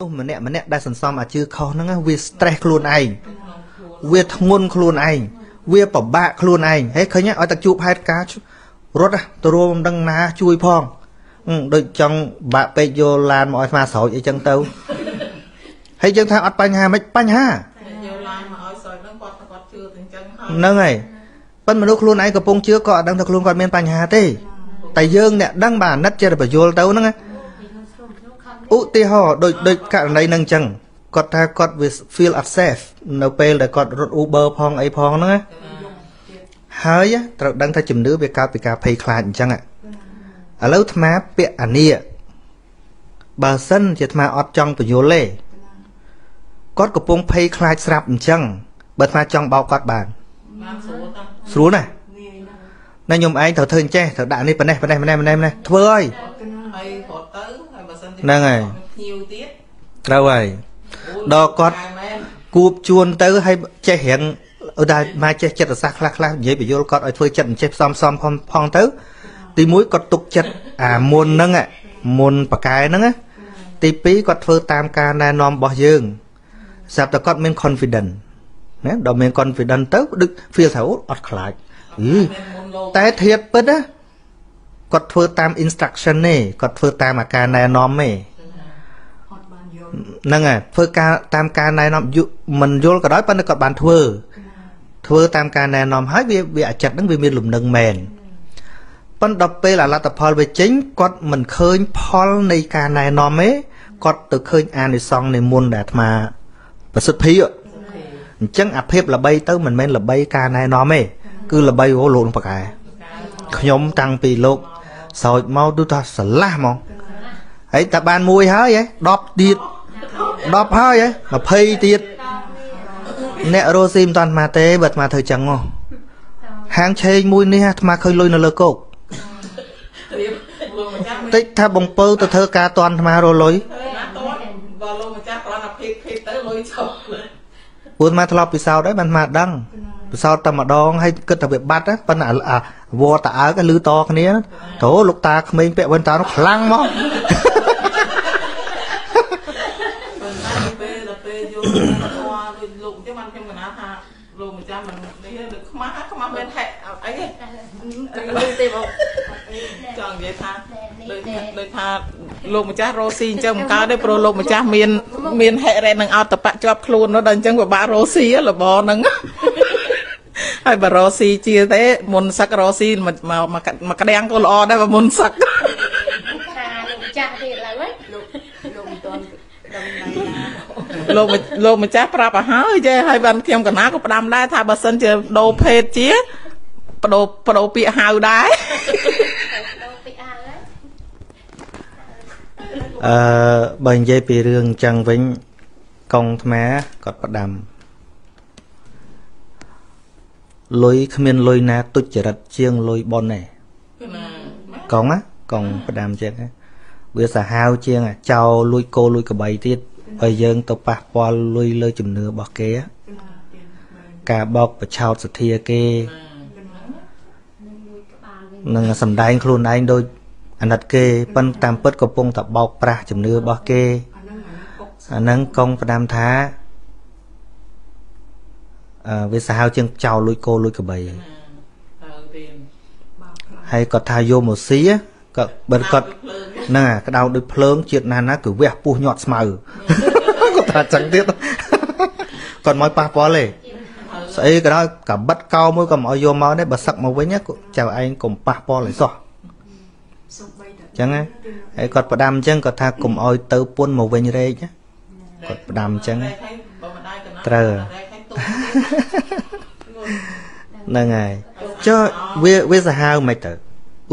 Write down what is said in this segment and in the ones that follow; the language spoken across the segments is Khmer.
នោះម្នាក់ម្នាក់ដែលសន្សំអាជឿខុសហ្នឹងណាវា stress ខ្លួនឯងវាធ្ងន់ខ្លួនឯងវាពិបាកខ្លួនឯងហេឃើញឲ្យតែជួបហេតុការណ៍រត់ទៅរួមមិនដឹងណាជួយផងអឺដូចចង់បាក់ពេកយកឡានមកឲ្យស្មាស្រោចអីចឹងទៅហើយយើងថាអត់បញ្ហាមិនបញ្ហាយកឡានមកឲ្យសើចហ្នឹងគាត់គាត់ជឿទៅអញ្ចឹងហើយហ្នឹងហើយប៉ុន្តែមនុស្សខ្លួនឯងកំពុងជឿក៏អត់ដឹងថាខ្លួនគាត់មានបញ្ហាទេតែយើងអ្នកដឹងបាទអាណិតចេះតែបញ្យល់ទៅហ្នឹងណា ឧទាហរណ៍ដូចដូចករណីហ្នឹងអញ្ចឹងគាត់ថាគាត់វា feel unsafe នៅពេលដែលគាត់រត់ Uber ផងអីផងហ្នឹងណាហើយត្រូវដឹងថាជំនឿវាកើតពីការភ័យខ្លាចអញ្ចឹងឥឡូវអាត្មាពាក្យអានីបើសិនជាអាត្មាអត់ចង់បញ្យល់ទេគាត់កំពុងភ័យខ្លាចស្រាប់អញ្ចឹងបើអាត្មាចង់បោកគាត់បានបានស្រួលតាស្រួលណាស់ណាខ្ញុំឯងត្រូវធ្វើអញ្ចេះត្រូវដាក់នេះប៉ណេះប៉ណេះប៉ណេះប៉ណេះប៉ណេះធ្វើហើយហើយរត់ទៅ ហើយបើសិនជាហ្នឹងហើយភ្ញៀវទៀតត្រូវហើយដល់គាត់តែមែនគួបជួនទៅហើយចេះរៀងឧទាហរណ៍មកចេះចិត្តសាស្ត្រខ្លះខ្លះនិយាយបញ្យល់គាត់ឲ្យធ្វើចិត្តអញ្ចេះផ្សំផ្សំផងផងទៅ ទីមួយគាត់ទុកចិត្តអាមុនហ្នឹងอะមុនប៉កែហ្នឹងណាទីពីរគាត់ធ្វើតាមការណែនាំរបស់យើងស្រាប់តែគាត់មាន confidence ណាដល់មាន confidence ទៅដូច feel ថាអូអត់ខ្លាចអឺមានមុនលោកតែធៀបពិតណា គាត់ធ្វើតាម instruction ទេគាត់ធ្វើតាមអាការណែនាំទេហ្នឹងហើយធ្វើការតាមការណែនាំយុមិនយល់ក៏ដោយប៉ុន្តែគាត់បានធ្វើធ្វើតាមការណែនាំហើយវាវាអាចិតហ្នឹងវាមានលំនឹងមែនប៉ុន្តែដល់ពេលអាលទ្ធផលវាចេញគាត់មិនឃើញផលនៃការណែនាំទេគាត់ទៅឃើញអានិសង្សនៃមុនដែលអាត្មាប្រសិទ្ធភាពអញ្ចឹងអាភាពល្បីទៅមិនមែនល្បីការណែនាំទេគឺល្បីអូលោកនឹងប្រកែខ្ញុំតាំងពីលោក សោចមកទូថាស្រឡះហ្មងហើយតែបានមួយហើយហ៎10ទៀត10ហើយហ៎20ទៀតអ្នករស់ស៊ីមិនតាន់អាត្មាទេបើអាត្មាធ្វើចឹងហ៎ហាងឆេងមួយនេះអាត្មាឃើញលុយនៅលើគោកត្រៀមលោកម្ចាស់តិចថាបំពើទៅធ្វើការតន់អាត្មារលុយណាតតបើលោកម្ចាស់គ្រាន់តែភេកភេកទៅលុយចុះព្រោះអាត្មាធ្លាប់ពិសោធន៍ហើយបានអាត្មាដឹង ពិសោធន៍តែម្ដងហើយគិតថាវាបាត់ណាប៉ុន្តែអាវត្តតាអើកលឺតគ្នាទៅលោកតាក្មេងពាក់វិនតានោះខ្លាំងមកប៉ុន្តែពេលដល់ពេលយកធម៌ដូចលោកអញ្ចឹងបានខ្ញុំកណាថាលោកម្ចាស់មិននេះដូចខ្មាស់ខ្មាស់មិនហែកអីទេលុយទេបងចង់និយាយថាដូចដូចថាលោកម្ចាស់រស់ស៊ីអញ្ចឹងមិនកើតទេព្រោះលោកម្ចាស់មានមានហិរិនឹងអត់តបៈជាប់ខ្លួននោះដល់អញ្ចឹងពិបាករស់ស៊ីលបហ្នឹង ហើយបើរស់ស៊ីជាទេមុនសឹករស់ស៊ីមកមកមកក្តាំងក៏ល្អដែរបើមុនសឹកថាលោកចាស់ទៀតឡើយលោកលោកមិនទាន់ដឹងណាលោកម្លោកម្ចាស់ប្រាប់ឲ្យហើយចេះហើយបានខ្ញុំកណាក៏ផ្ដាំដែរថាបើសិនជាដូរភេទជាបដូរបដូរពាក្យហៅដែរលោកពីអើហើយអឺបើនិយាយពីរឿងអញ្ចឹងវិញកងថ្មគាត់ផ្ដាំ លុយគ្មានលុយណាទុច្ចរិតជាងលុយប៉ុនទេគឺណាកងណាកងផ្ដាំជាងណាវាសាហាវជាងអាចោលលួចគោលួចក្របីទៀតហើយយើងទៅប៉ះពាល់លុយលើជំនឿរបស់គេហ៎ការបោកប្រឆោតសទ្ធាគេនឹងសំដែងខ្លួនឯងដូចអាណិតគេប៉ុន្តែតាមពិតកំពុងតែបោកប្រាស់ជំនឿរបស់គេអាហ្នឹងកងផ្ដាំថាអឺ វាសាហាវជាងចោលលួចគោលួចក្របីហើយហើយទៀតហើយគាត់ថាយកមកស៊ីក៏បើគាត់ហ្នឹងអាក្តៅដូចភ្លើងជាតិណាស់ណាគឺវះពុះញាត់ស្មៅគាត់ថាចឹងទៀតគាត់មកប៉ះពាល់ទេស្អីក៏ដោយកបិតកោមួយក៏មិនឲ្យយកមកដែរបើសឹកមកវិញក៏ចៅឯងកុំប៉ះពាល់ឲ្យសោះចឹងណាហើយគាត់ផ្ដាំចឹងគាត់ថាកុំឲ្យទៅពុនមកវិញរែកណាគាត់ផ្ដាំចឹងតែឲ្យបើមិនដែរកណាត្រូវតែឲ្យទុក ហ្នឹងហើយចុះវាវាសាហាវមិនទៅ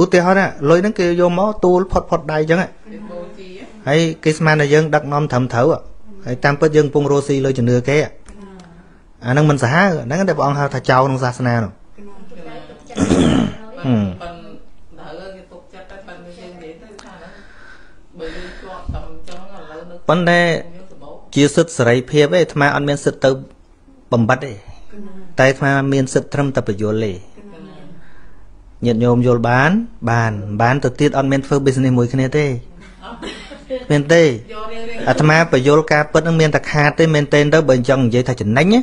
ឧទាហរណ៍ណាលុយហ្នឹងគេយកមកទូលផុតផុតដៃចឹងហ៎ពីបូជាហើយគេស្មានតែយើងដឹកនាំត្រឹមត្រូវហ៎ហើយតាមពិតយើងកំពុងរស់ស៊ីលុយជំនឿគេហ៎អាហ្នឹងមិនសាហាវហ្នឹងតែព្រះអង្គហៅថាចោលក្នុងសាសនានោះហឹមប៉ុន្តែឥឡូវគេទុកចិត្តតែប៉ុន្តែយើងនិយាយទៅថាហ្នឹងបើយើងជាប់តែអញ្ចឹងឥឡូវនៅប៉ុន្តែយើងសបោជាសិទ្ធិសេរីភាពឯងអាត្មាអត់មានសិទ្ធិទៅ បំបត្តិទេតែអាត្មាមានសិទ្ធិត្រឹមតែបញ្យល់ទេញាតិញោមយល់បាន បានមិនបានទៅទៀតអត់មានធ្វើ business មួយគ្នាទេមែនទេយករៀងរៀងអាត្មាបយលការពិតនឹងមានតែខាតទេមែនទេទៅបើអញ្ចឹងនិយាយថាចំណេញណា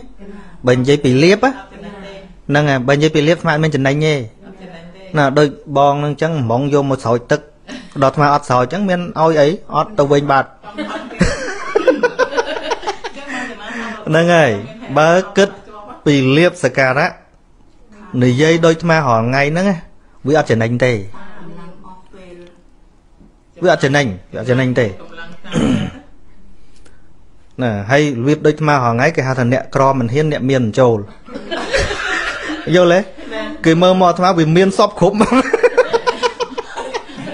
បើនិយាយពីលៀបណាអត់ចំណេញទេហ្នឹងហើយបើនិយាយពីលៀបស្មានមានចំណេញទេអត់ចំណេញទេណាដូចបងនឹងអញ្ចឹងហ្មងយកមកស្រោចទឹកដល់អាត្មាអត់ស្រោចអញ្ចឹងមានឲ្យអីអត់ទៅវិញបាត់ ចឹងមកចំណាំ ហ្នឹងហើយបើគិតពីលៀបសក្ការៈនិយាយដូចអាត្មារាល់ថ្ងៃហ្នឹងណាវាអត់ចំណេញទេកម្លាំងអស់ពេលវាអត់ចំណេញវាអត់ចំណេញទេកម្លាំងខាងណាហើយរបៀបដូចអាត្មារាល់ថ្ងៃគេហៅថាអ្នកក្រមិនហ៊ានអ្នកមានមិនចូលយល់ទេគេមើលមកអាត្មាវាមានសពគ្រប់អញ្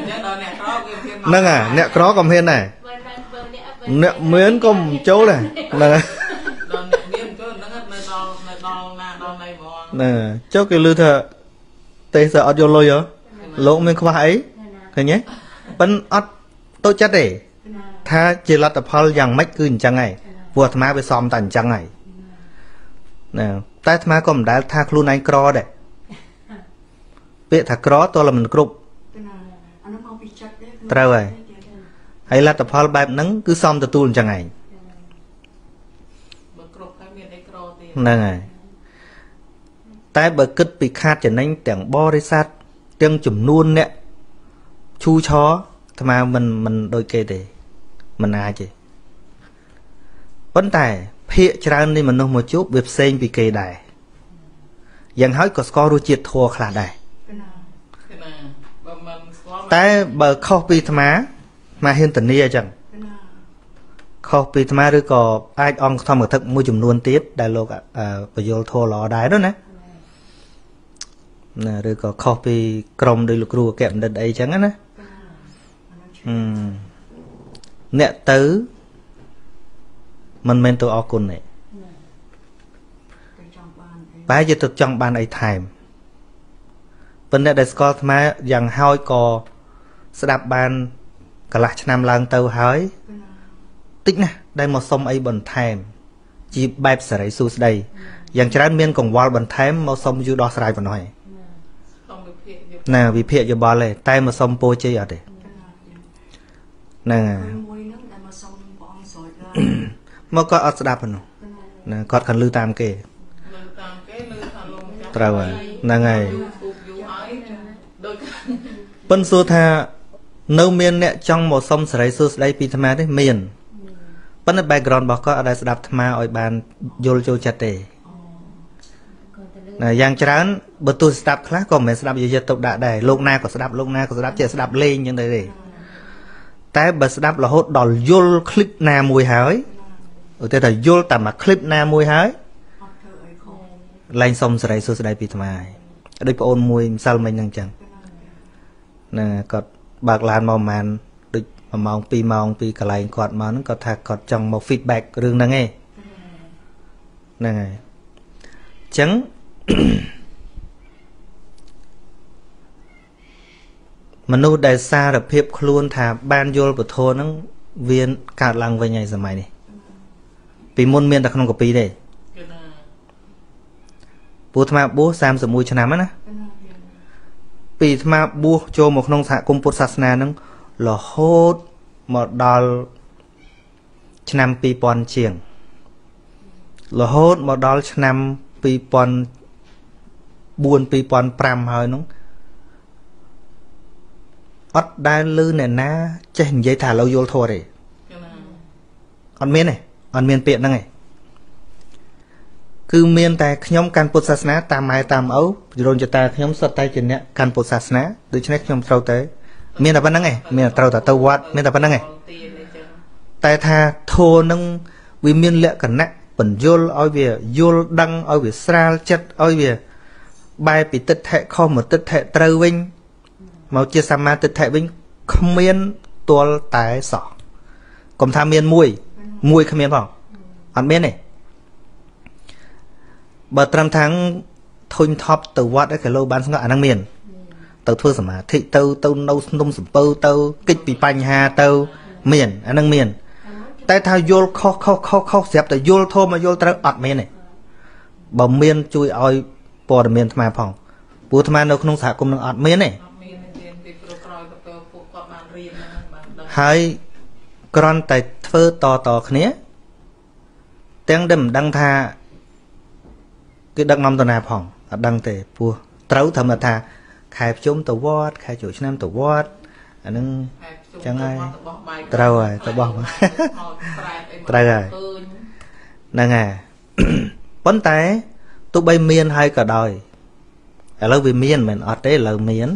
ចឹងដល់អ្នកក្រគេហ៊ានមកហ្នឹងហើយអ្នកក្រក៏មិនហ៊ានដែរបើបានបើអ្នកបើអ្នកមានក៏មិនចូលដែរហ្នឹងហើយ ដល់អ្នកមានចូលហ្នឹងនៅដល់នៅដល់ណាដល់ ណៃហ្មងណាចុះគេលឺថាទេសអត់យកលុយហ៎លោកមានខ្វះអីឃើញទេប៉ិនអត់តូចចិត្តទេថាជាលទ្ធផលយ៉ាងម៉េចគឺអញ្ចឹងហើយព្រោះអាត្មាវាសមតែអញ្ចឹងហើយណាតែអាត្មាក៏មិនដែលថាខ្លួនឯងក្រដែរពាក្យថាក្រតលមិនគ្រប់អានោះមកពីចិត្តទេត្រូវហើយហើយលទ្ធផលបែបហ្នឹងគឺសមទទួលអញ្ចឹងឯងបើគ្រប់ហើយមានអីក្រទៀតហ្នឹងហើយ តែបើគិតពីខាតចំណេញទាំងបរិស័ទទាំងចំនួនអ្នកឈូឆអាត្មាមិនមិនដូចគេទេមិនអាចទេប៉ុន្តែភាកច្រើននៃមនុស្សមកជួបវាផ្សេងពីគេដែរយ៉ាងហើយក៏ស្គាល់រសជាតិធัวខ្លះដែរគឺណាបើមិនស្គាល់តែបើខុសពីអាត្មាអាត្មាហ៊ានធានាអញ្ចឹងខុសពីអាត្មាឬក៏អាចអង្គធម្មកថាមួយចំនួនទៀតដែលលោកអឺបយលធัวល្អដែរនោះណា ណាឬក៏ខុសពីក្រុមដោយលោកគ្រូអគ្គបណ្ឌិតអីចឹងណាអឺអ្នកទៅមិនមែនទៅអរគុណទេទៅចង់បានអីបែរជាទៅចង់បានអីថែមប៉ុន្តែដែលស្គាល់អាត្មាយ៉ាងហោចក៏ស្ដាប់បានកន្លះឆ្នាំឡើងទៅហើយតិចណាស់ដែលមកសុំអីបន្ថែម ជាបែបសេរីសួស្ដីយ៉ាងច្រើនមានកង្វល់បន្ថែមមកសុំយូរដោះស្រាយប៉ុណ្ណោះឯងសុំវិភាគយក ណាវិភាគយោបល់ទេតែមកសុំពោជ័យអត់ទេហ្នឹងហើយមួយហ្នឹងដែលមកសុំព្រះអង្គស្រោចឡើងមកគាត់អត់ស្ដាប់ប៉ុណ្ណោះណាគាត់ខាងលឺតាមគេលើតាមគេលើថាលោកម្ចាស់ត្រូវហើយហ្នឹងហើយយូរពូកយូរហើយដូចប៉ិនសួរថានៅមានអ្នកចង់មកសុំសេរីសួស្ដីពីអាត្មាទេមានប៉ុន្តែ background របស់គាត់អត់ដែលស្ដាប់អាត្មាឲ្យបានយល់ចូលចិត្តទេណា យ៉ាងច្រើនបើទោះស្ដាប់ខ្លះក៏មិនមែនស្ដាប់យកយកទុកដាក់ដែរលោកណាក៏ស្ដាប់លោកណាក៏ស្ដាប់ចេះស្ដាប់លេងអញ្ចឹងទៅទេតែបើស្ដាប់រហូតដល់យល់คลิปណាមួយហើយឧទាហរណ៍ថាយល់តែមួយคลิปណាមួយហើយ អត់ធ្វើអីខុស ឡើងសុំសេរីសួស្ដីពីអាត្មាហើយដូចប្អូនមួយម្សិលមិញហ្នឹងអញ្ចឹងណាគាត់បើកឡានមកប្រហែលដូច1ម៉ោង2ម៉ោងពីកន្លែងគាត់មកហ្នឹងគាត់ថាគាត់ចង់មក feedback រឿងហ្នឹងឯងហ្នឹងហើយអញ្ចឹង មនុស្សដែលសារភាពខ្លួនថាបានយល់ពធហ្នឹងវាកើតឡើងវិញហើយសម័យនេះពីមុនមានតែក្នុងកពីទេគឺណាពូអាត្មាបួស31ឆ្នាំហ្នឹងណាពីអាត្មាបួសចូលមកក្នុងសហគមន៍ពុទ្ធសាសនាហ្នឹងរហូតមកដល់ឆ្នាំ2000ជាងរហូតមកដល់ឆ្នាំ 2004 2005ហើយហ្នឹងអត់ដែលលឺអ្នកណា ចេះនិយាយថាឥឡូវយល់ធម៌ទេគឺណាអត់មានទេអត់មានពាក្យហ្នឹងទេគឺមានតែខ្ញុំកាន់ពុទ្ធសាសនាតាមម៉ែតាមឪជ្រុនចតាខ្ញុំសុទ្ធតែជាអ្នកកាន់ពុទ្ធសាសនាដូច្នេះខ្ញុំត្រូវតែមានតែប៉ុណ្្នឹងឯងមានតែត្រូវតែទៅវត្តមានតែប៉ុណ្្នឹងឯងទានអីចឹងតែថាធម៌នឹងវាមានលក្ខណៈបញ្យលឲ្យវាយល់ដឹងឲ្យវាស្រាលចិត្តឲ្យវា បែរពីទិដ្ឋិខុសមកទិដ្ឋិត្រូវវិញមកជាសម្មាទិដ្ឋិវិញគ្មានទាល់តែសោះកុំថាមានមួយ មួយគ្មានផងអត់មានទេបើត្រឹមថាធុញថប់ទៅវត្តឯគីឡូបានស្ងប់អាហ្នឹងមាន ទៅធ្វើសមាធិទៅទៅនៅស្នុំសំពៅទៅគិតពីបញ្ហាទៅមានអាហ្នឹងមាន តែថាយល់ខុសខុសខុសខុសស្រាប់តែយល់ធម៌មកយល់ត្រូវអត់មានទេបើមានជួយឲ្យ ព័ត៌មានអាត្មាផងព្រោះអាត្មានៅក្នុងសហគមន៍នឹងអត់មានទេអត់មានទានពីព្រោះក្រោយទៅពួកគាត់បានរៀនហ្នឹងបានដឹងហើយគ្រាន់តែធ្វើតតគ្នា ទាំងដែលមិនដឹងថាគេដឹកនាំទៅណាផងអត់ដឹងទេពោះត្រូវត្រឹមតែថាខែភ្ជុំទៅវត្តខែចូលឆ្នាំទៅវត្តអានឹងចឹងហើយត្រូវហើយទៅបោះត្រូវហើយហ្នឹងហើយប៉ុន្តែ ទោះបីមានហើយក៏ដោយឥឡូវវាមានមិនអត់ទេឥឡូវមាន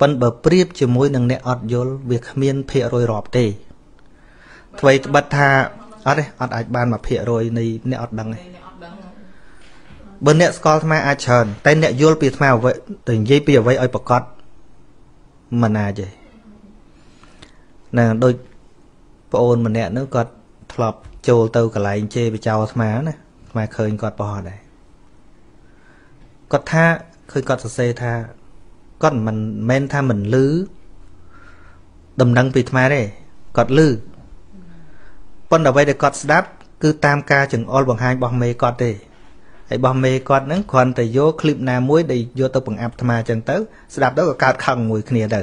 ប៉ុន្តែបើប្រៀបជាមួយនឹងអ្នកអត់យល់វាគ្មានភាគរយរាប់ទេអ្វីត្បិតថាអត់ទេអត់អាចបាន1%នៃអ្នកអត់ដឹងទេបើអ្នកស្គាល់អាត្មាអាចច្រើនតែអ្នកយល់ពីអាត្មាអ្វីទៅនិយាយពីអ្វីឲ្យប្រកបមិនអាចទេណាដូចប្អូនម្នាក់នោះគាត់ធ្លាប់ចូលទៅកន្លែងជេរបចោអាត្មាណាអាត្មាឃើញគាត់បោះដែរ គាត់ថាឃើញគាត់សរសេរថាគាត់មិនមែនថាមិនលឺដំណឹងពីអាត្មាទេគាត់លឺប៉ុន្តែអ្វីដែលគាត់ស្ដាប់ គឺតាមការចង្អុលបង្ហាញរបស់មេគាត់ទេហើយរបស់មេគាត់ហ្នឹងគ្រាន់តែយកคลิปណាមួយដែលយកទៅបង្អាប់អាត្មាចឹងទៅស្ដាប់ទៅក៏កើតខឹងមួយគ្នាទៅ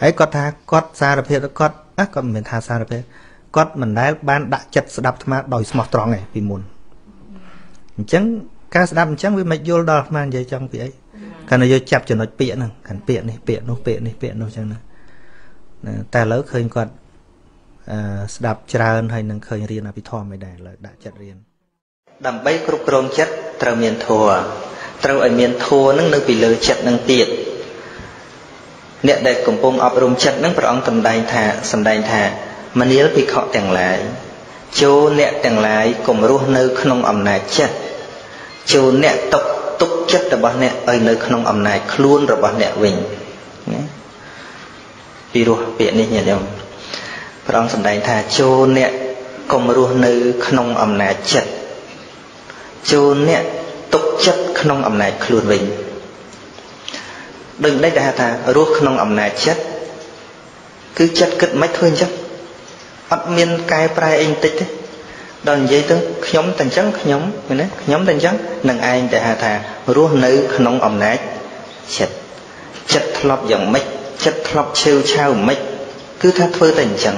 ហើយគាត់ថាគាត់សារភាពគាត់អះគាត់មិនមែនថាសារភាពគាត់មិនដែលបានដាក់ចិត្តស្ដាប់អាត្មាដោយស្មោះត្រង់ទេពីមុនអញ្ចឹង ការស្ដាប់អញ្ចឹងវាមិនយល់ដល់អាត្មានិយាយចង់ពីអីគាត់នៅយកចាប់ចំណុចពាក្យហ្នឹងកាន់ពាក្យនេះពាក្យនោះពាក្យនេះពាក្យនោះអញ្ចឹងណាតែឥឡូវឃើញគាត់អឺស្ដាប់ច្រើនហើយនឹងឃើញរៀនអភិធម្មមិនដែរឥឡូវដាក់ចិត្តរៀនដើម្បីគ្រប់គ្រងចិត្តត្រូវមានធัวត្រូវឲ្យមានធัวនឹងនៅពីលើចិត្តនឹងទៀតអ្នកដែលកំពុងអប់រំចិត្តនឹងព្រះអង្គសម្ដែងថាសម្ដែងថាមនាលភិក្ខុទាំងឡាយចូលអ្នកទាំងឡាយកុំរស់នៅក្នុងអំណាចចិត្ត ចូលអ្នកຕົកទុកចិត្តរបស់អ្នកឲ្យនៅក្នុងអំណាចខ្លួនរបស់អ្នកវិញណាពីរោះពាក្យនេះញាតិញោមព្រះអង្គសម្ដែងថាចូលអ្នកកុំរស់នៅក្នុងអំណាចចិត្តចូលអ្នកទុកចិត្តក្នុងអំណាចខ្លួនវិញដូចម្ដេចដែលថារស់ក្នុងអំណាចចិត្តគឺចិត្តគិតមិនធ្វើអញ្ចឹងអត់មានកែប្រែអីបន្តិចទេ ដល់និយាយទៅខ្ញុំតែអញ្ចឹងខ្ញុំមែនទេខ្ញុំតែអញ្ចឹងនឹងឯងតែហៅថារស់នៅក្នុងអំណាចចិត្តចិត្តធ្លាប់យ៉ាងម៉េចចិត្តធ្លាប់ឆេវឆាវម៉េចគឺថាធ្វើតែអញ្ចឹង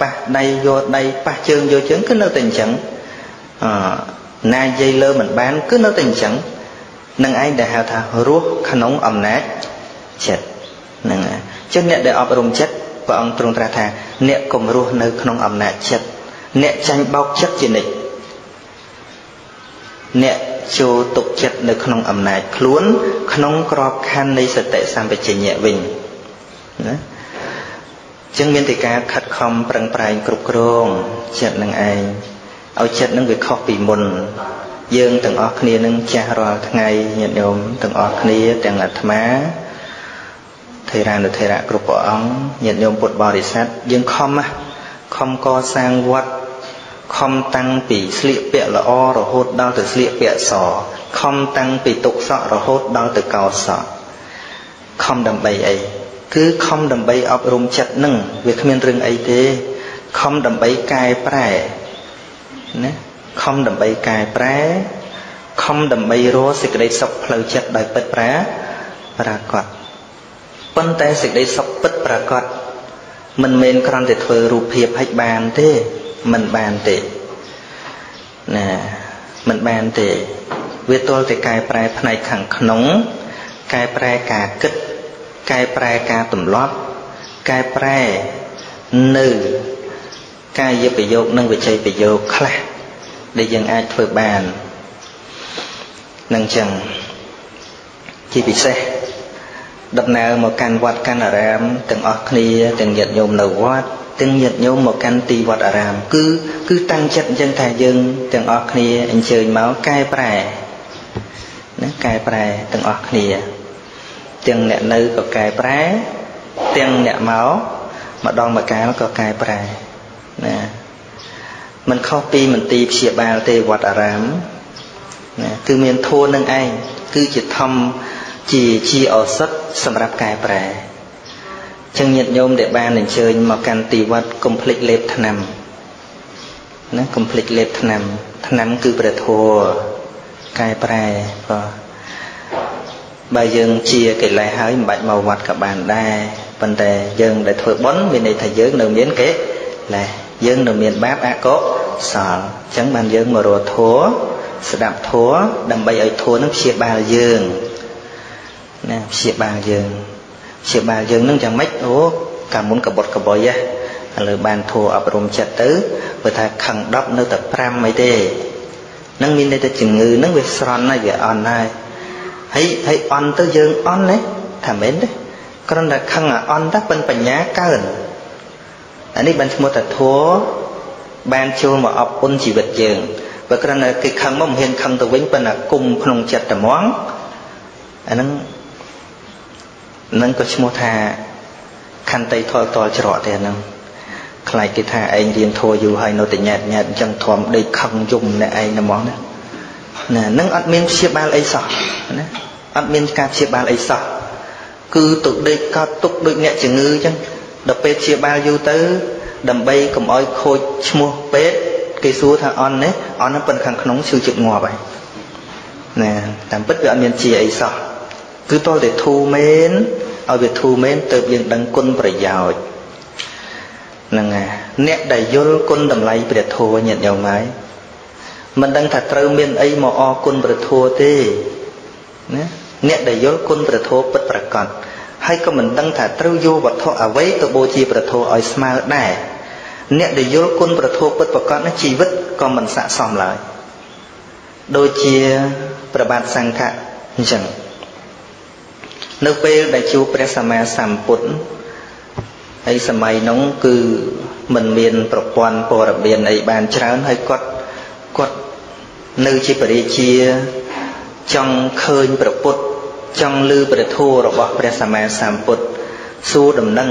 ប៉ះដៃយកដៃប៉ះជើងយកជើងគឺនៅតែអញ្ចឹងអឺណានិយាយលើមិនបានគឺនៅតែអញ្ចឹងនឹងឯងដែលហៅថារស់ក្នុងអំណាចចិត្តហ្នឹងហើយចឹងអ្នកដែលអប់រំចិត្តព្រះអង្គទ្រង់ត្រាស់ថាអ្នកកុំរស់នៅក្នុងអំណាចចិត្ត អ្នកចាញ់បោកចិត្តជានិច្ចអ្នកចូលទុកចិត្តនៅក្នុងអំណាចខ្លួន ក្នុងក្របខ័ណ្ឌនៃសតិសម្បជញ្ញៈវិញណាចឹងមានតែការខិតខំប្រឹងប្រែងគ្រប់គ្រងចិត្តនឹងឯងឲ្យចិត្តនឹងវាខុសពីមុនយើងទាំងអស់គ្នានឹងចាស់រាល់ថ្ងៃញាតិញោមទាំងអស់គ្នាទាំងអាត្មាថេរានុថេរៈគ្រប់ព្រះអង្គញាតិញោមពុទ្ធបរិស័ទយើងខំណាខំកសាងវត្ត ខំតាំងពីស្លៀកពាក់ល្អរហូតដល់ទៅស្លៀកពាក់សខំតាំងពីទុកសក់រហូតដល់ទៅកោសក់ខំដើម្បីអីគឺខំដើម្បីអប់រំចិត្តនឹងវាគ្មានរឿងអីទេខំដើម្បីកែប្រែណាខំដើម្បីកែប្រែខំដើម្បីរកសេចក្តីសុខផ្លូវចិត្តដោយពិតប្រាប្រាកដប៉ុន្តែសេចក្តីសុខពិតប្រាកដមិនមែនគ្រាន់តែធ្វើរូបភាពឲ្យបានទេ មិនបានទេណាមិនបានទេ វាទល់តែកែប្រែផ្នែកខាងក្នុង កែប្រែការគិត កែប្រែការទម្លាប់កែប្រែនៅកាយប្រយោគនិងវិជ័យប្រយោគខ្លះដែលយើងអាចធ្វើបាននឹងចឹងជាពិសេសដំណើរមកកាន់វត្តកាន់អារាមទាំងអស់គ្នាទាំងញាតិញោមនៅវត្ត ទាំងញាតិញោមមកកាន់ទីវត្តអារាម គឺគឺតាំងចិត្តអញ្ចឹងថាយើងទាំងអស់គ្នាអញ្ជើញមកកែប្រែណាកែប្រែទាំងអស់គ្នា ទាំងអ្នកនៅក៏កែប្រែទាំងអ្នកមកម្ដងម្កាលក៏កែប្រែណាมันខុសពីមន្ទីរព្យាបាលទេវត្តអារាមណាគឺមានធួនឹងឯងគឺជាធម្មជាជាឱសថសម្រាប់កែប្រែ ចឹងញាតិញោមដែលបានអញ្ជើញមកកាន់ទីវត្តកុំភ្លេចលេបថ្នាំណាកុំភ្លេចលេបថ្នាំថ្នាំគឺព្រះធម៌កែប្រែក៏បើយើងជាកិលេសហើយមិនបាច់មកវត្តក៏បានដែរ ប៉ុន្តែយើងដែលធ្វើបុណ្យមានន័យថាយើងនៅមានគេលេសយើងនៅមានបាបអកុសលអញ្ចឹងបានយើងមករកធัวស្ដាប់ធัวដើម្បីឲ្យធัวនឹងព្យាបាលយើងណាព្យាបាលយើង ព្យាបាលយើងនឹងយ៉ាងម៉េចអូកាលមុនកបុតកបុយហ៎ឥឡូវបានធัวអប់រំចិត្តទៅបើថាខឹង10នៅតែ5អីទេនឹងមានន័យថាជំងឺនឹងវាស្រន់ហើយវាអន់ហើយហើយហើយអន់ទៅយើងអន់ណាថាមែនទេគ្រាន់តែខឹងអាអន់តែប៉ិនបញ្ញាកើនអានេះបានឈ្មោះថាធัวបានចូលមកអប់អុនជីវិតយើងបើគ្រាន់តែគេខឹងមកមិនហ៊ានខឹងទៅវិញប៉ុន្តែគុំក្នុងចិត្តតែហ្មងអាហ្នឹង នឹងក៏ឈ្មោះថាខន្តីថលតលច្រកទេហ្នឹងខ្លាចគេថាឯងរៀនធัวយូរហើយនៅតែញ៉ាត់ញ៉ាត់អញ្ចឹងធំដេកខឹងយំអ្នកឯងហ្មងណាណានឹងអត់មានព្យាបាលអីសោះណាអត់មានការព្យាបាលអីសោះគឺទៅដេកកោតទុកដូចអ្នកជំងឺអញ្ចឹងដល់ពេលព្យាបាលយូរទៅ ដើម្បីកុំឲ្យខូចឈ្មោះពេទ្យគេសួរថាអន់នេះអន់ហ្នឹងប៉ុនខាងក្នុងឈឺចិត្តងាប់ហើយណាតាមពិតវាអត់មានជាអីសោះ គឺតលតែធូរមែនឲ្យវាធូរមែនទៅយើងដឹងគុណប្រយោជន៍ហ្នឹងហើយអ្នកដែលយល់គុណតម្លៃព្រះធម៌ញាតិញោមហើយមិនដឹងថាត្រូវមានអីមកអរគុណព្រះធម៌ទេណាអ្នកដែលយល់គុណព្រះធម៌ពិតប្រាកដហើយក៏មិនដឹងថាត្រូវយកវត្ថុអ្វីទៅបូជាព្រះធម៌ឲ្យស្មើដែរអ្នកដែលយល់គុណព្រះធម៌ពិតប្រាកដនោះជីវិតក៏មិនស័ក្តិសមឡើយដូចជាប្របាទសង្ឃៈអញ្ចឹង នៅពេលដែលជួបព្រះសម្មាសម្ពុទ្ធហើយសម័យនោះគឺមិនមានប្រព័ន្ធព័ត៌មានអីបានច្រើនហើយគាត់គាត់នៅជាបរិជាចង់ឃើញប្រពុតចង់លឺព្រះធម៌របស់ព្រះសម្មាសម្ពុទ្ធសួរដំណឹង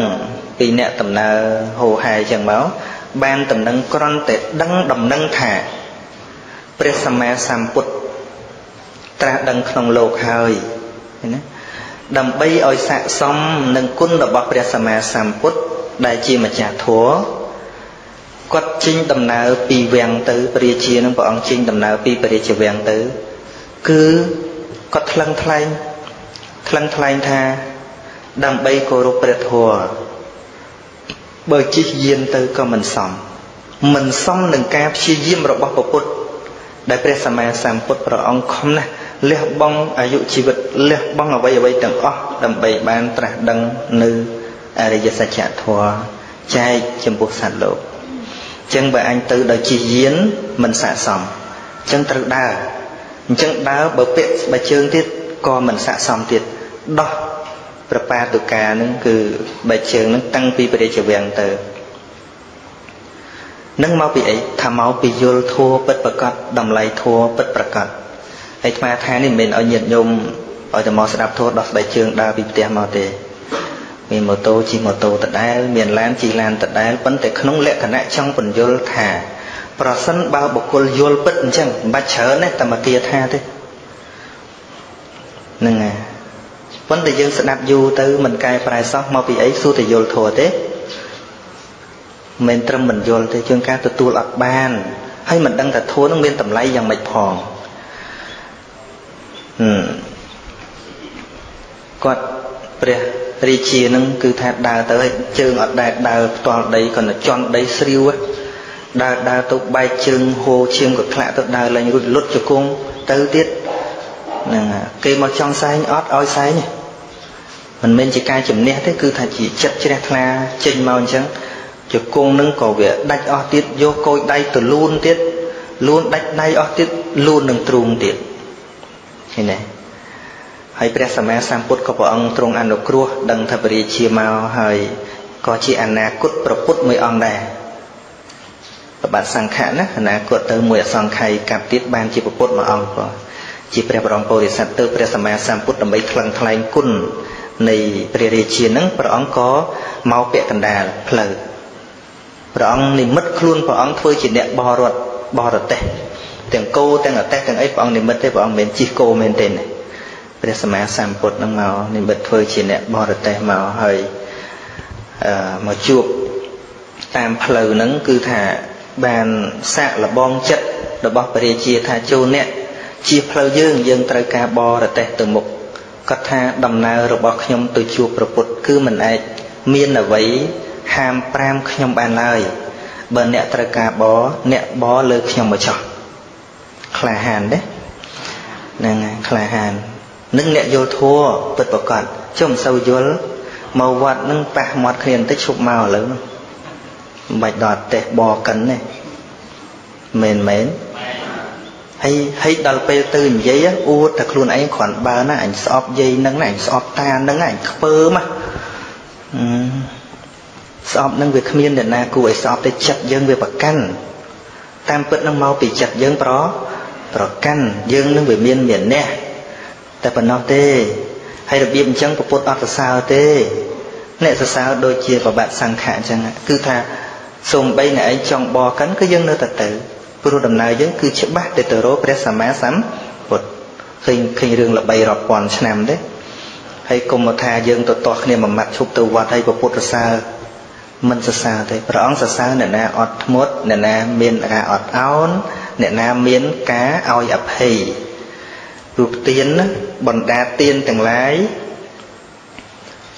ពីអ្នកដំណើរហោហាយចឹងមកបានដំណឹងក្រន់តែដឹងដំណឹងថាព្រះសម្មាសម្ពុទ្ធត្រាស់ដឹងក្នុងលោកហើយណា ដើម្បីឲ្យស័ក្តិសមនឹងគុណរបស់ព្រះសម្មាសម្ពុទ្ធដែលជាម្ចាស់ធម៌គាត់ចេញដំណើរពីវាំងទៅព្រះរាជានឹងព្រះអង្គចេញដំណើរពីព្រះរាជវាំងទៅ គឺគាត់ថ្លឹងថ្លែងថ្លឹងថ្លែងថា ដើម្បីគោរពព្រះធម៌បើជិះយានទៅក៏មិនសមមិនសមនឹងការព្យាយាមរបស់ពុទ្ធដែលព្រះសម្មាសម្ពុទ្ធព្រះអង្គខំណាស់ លះបង់អាយុជីវិតលះបង់អ្វីអ្វីទាំងអស់ដើម្បីបានត្រាស់ដឹងនៅអរិយសច្ចធម៌ចែកចំពោះសត្វលោកអញ្ចឹងបើអញទៅដោយជិះយានមិនស័ក្តិសមអញ្ចឹងត្រូវដើរអញ្ចឹងដើរបើពាក់ស្បែកជើងទៀតក៏មិនស័ក្តិសមទៀតដោះប្របាតុកានឹងគឺបែកជើងនឹងតាំងពីព្រះរាជវាំងទៅនឹងមកពីអីថាមកពីយល់ធัวពិតប្រកបតម្លៃធัวពិតប្រកប អាត្មាថានេះមិនមែនឲ្យញាតិញោមឲ្យតែមកស្ដាប់ធម៌ដោះស្បែកជើងដើរពីផ្ទះមកទេមានម៉ូតូជិះម៉ូតូដដែលមានឡានជិះឡានដដែលប៉ុន្តែក្នុងលក្ខណៈចង់ពន្យល់ថាប្រសិនបើបុគ្គលយល់ពិតអញ្ចឹងមិនបាច់ច្រើនទេតែមកគាថាទេហ្នឹងហើយប៉ុន្តែយើងស្ដាប់យូរទៅមិនកែប្រែសោះមកពីអីសួរតែយល់ធัวទេមិនត្រឹមមិនយល់ទេជាងការទទួលអត់បានហើយមិនដឹងថាធัวនឹងមានតម្លៃយ៉ាងម៉េចផង គាត់ព្រះរាជានឹងគឺថាដើរទៅហើយជើងអត់ដែលដើរផ្ទាល់ដីគាត់ទៅជន់ដីស្រាវដើរដើរទៅបែកជើងហូរឈាមក៏ធ្លាក់ទៅដើរលេងរួចលុតជង្គង់ទៅទៀតហ្នឹងគេមកចង់សែងអត់ឲ្យសែងមិនមែនជាការជំនះទេគឺថាជាចិត្តជ្រះថ្លាចេញមកអញ្ចឹងជង្គង់នឹងក៏វាដាច់អស់ទៀតយកកោយដៃទៅលូនទៀតលូនដាច់ដៃអស់ទៀតលូននឹងទ្រូងទៀត ឃើញទេហើយព្រះសម្មាសម្ពុទ្ធក៏ព្រះអង្គទ្រង់អនុគ្រោះដឹងថាបរិជាមកហើយក៏ជាអនាគតប្រពុតមួយអង្គដែរប្របាទសង្ឃៈណាអនាគតទៅមួយអសង្ខ័យកាប់ទៀតបានជាប្រពុតមួយអង្គក៏ជាព្រះបរមពុរិស័ទទៅព្រះសម្មាសម្ពុទ្ធដើម្បីថ្លឹងថ្លែងគុណនៃព្រះរាជានឹងព្រះអង្គក៏មកពាក់កណ្ដាលផ្លូវព្រះអង្គនិមិត្តខ្លួនព្រះអង្គធ្វើជាអ្នកបររត់បរទេស ទាំងគោទាំងអតេះទាំងអីព្រះអង្គនិមិត្តទេព្រះអង្គមិនមែនជិះគោមែនទេព្រះសម្មាសម្ពុទ្ធនឹងមកនិមិត្តធ្វើជាអ្នកបរទេសមកហើយអឺមកជួបតាមផ្លូវហ្នឹងគឺថាបានសាកលបងចិត្តរបស់ព្រះរាជាថាចូលអ្នកជាផ្លូវយើងយើងត្រូវការបរទេសទៅមុខគាត់ថាដំណើររបស់ខ្ញុំទៅជួបព្រះពុទ្ធគឺមិនអាចមានអ្វីហាម5ខ្ញុំបានឡើយបើអ្នកត្រូវការបអ្នកបលើខ្ញុំមកចោះ ក្លាហានទេហ្នឹងហើយក្លាហាននឹងអ្នកយល់ធัวពិតប្រកបចុះមិនសូវយល់មកវត្តនឹងប៉ះមាត់គ្នាបន្តិចឈប់មកឥឡូវមិនបាច់ដល់តេះបកិនទេមែនមែនហើយហើយដល់ពេលទៅនិយាយអួតតែខ្លួនឯងគ្រាន់បើណាអញស្អប់យាយនឹងណាអញស្អប់តានឹងអញខ្ពើមកស្អប់នឹងវាគ្មានអ្នកណាគួរឲ្យស្អប់ទេចិត្តយើងវាប្រកាន់តាមពិតនឹងមកពីចិត្តយើងប្រ ប្រកាន់យើងនឹងវាមានមានះតែប៉ុណ្ណោះទេហើយរបៀបអញ្ចឹងពុទ្ធអត់សរសើរទេអ្នកសរសើរដូចជាប្របាទសង្ឃៈអញ្ចឹងគឺថាសូម្បីអ្នកឯងចង់បកិនគឺយើងនៅតែទៅព្រោះដំណើរយើងគឺច្បាស់ទៅទៅរកព្រះសម្មាសម្ពុទ្ធឃើញឃើញរឿងល្បីរាប់ពាន់ឆ្នាំទេហើយគុំមកថាយើងទៅទាស់គ្នាមួយម៉ាត់ឈប់ទៅវត្តហើយពុទ្ធសរសើរមិនសរសើរទេព្រះអង្គសរសើរអ្នកណាអត់ធ្មត់អ្នកណាមានការអត់ឱន អ្នកណាមានការឲ្យអភ័យរូបទៀនបណ្ដាទៀនទាំងឡាយ